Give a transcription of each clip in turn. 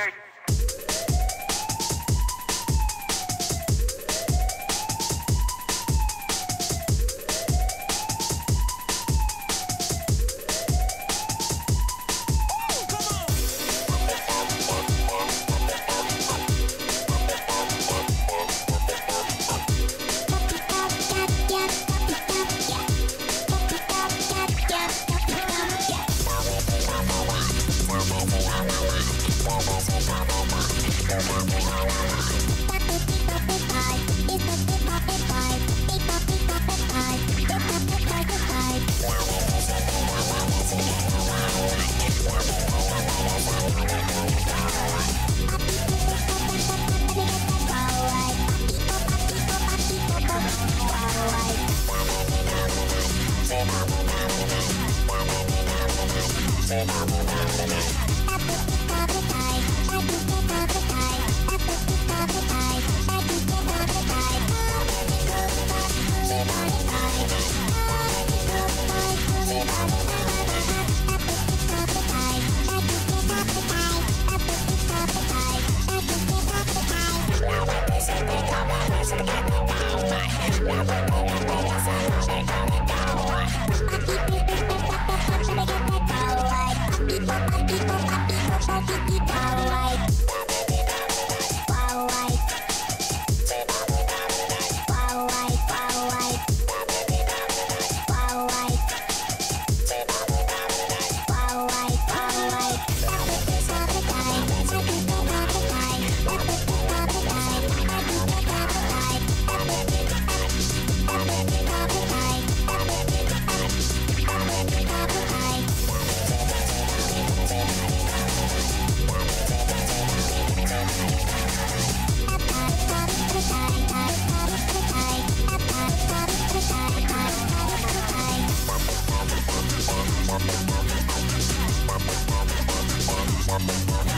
Jake. Bye. mama, mama.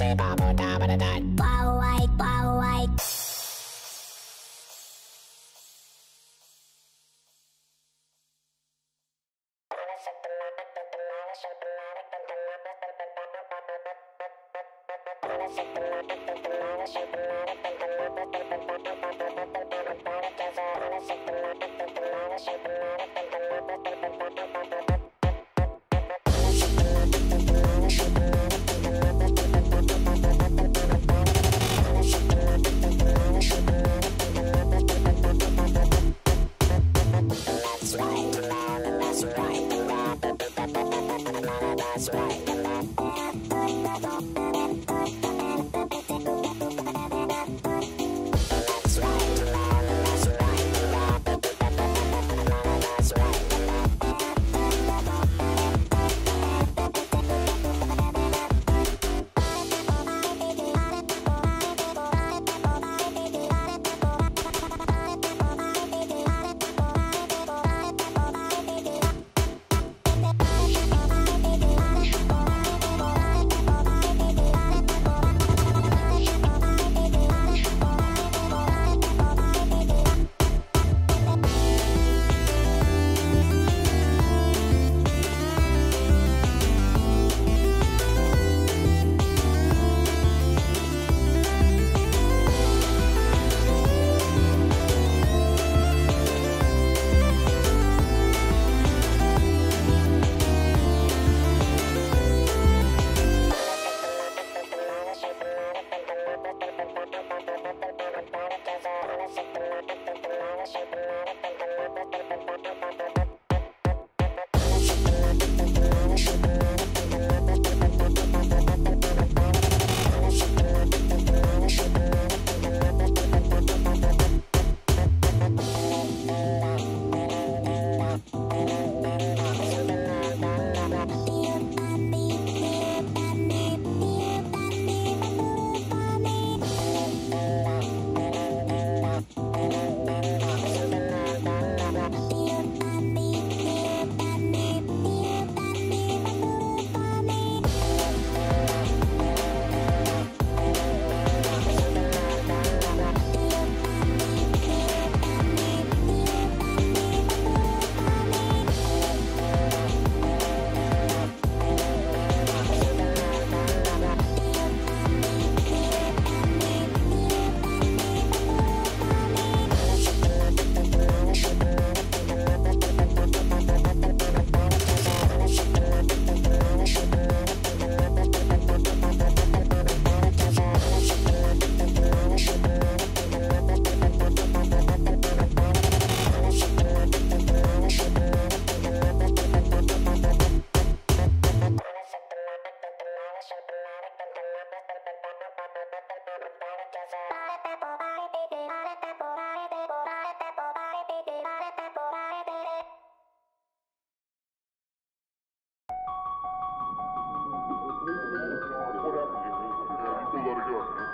Say bubble da ba da da. Bow white, bow white. Thank you.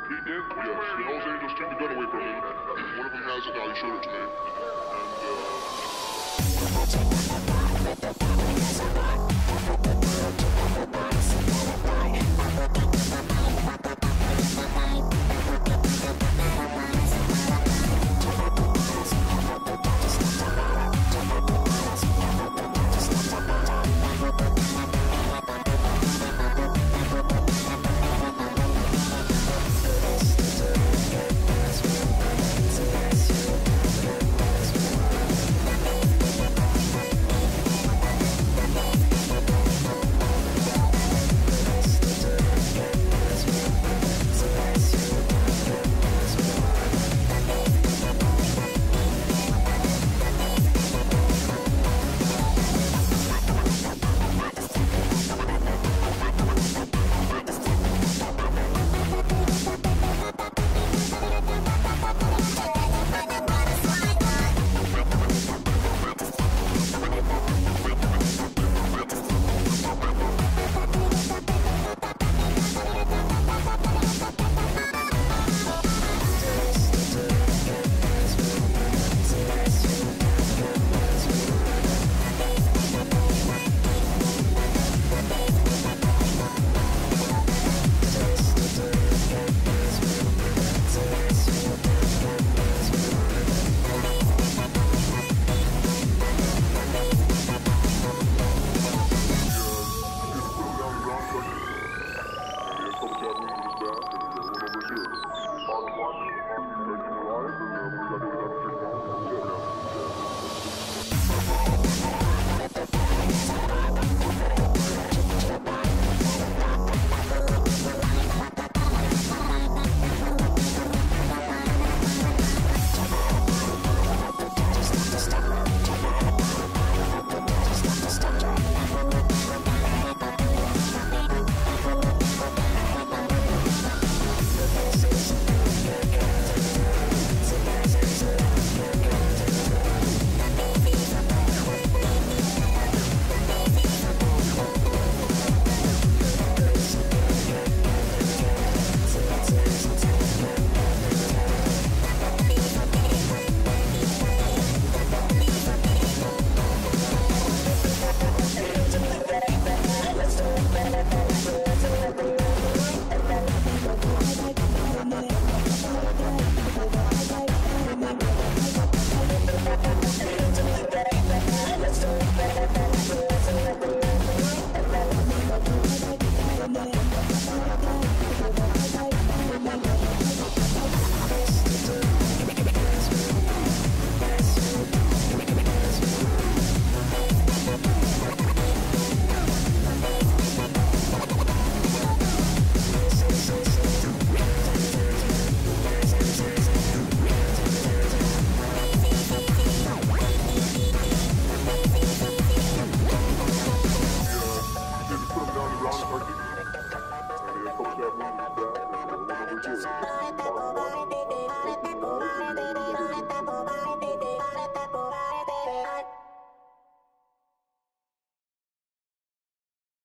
He did? Yes. The Hells Angels took the gun away from him. One of them has it now. He showed it to me. And, uh...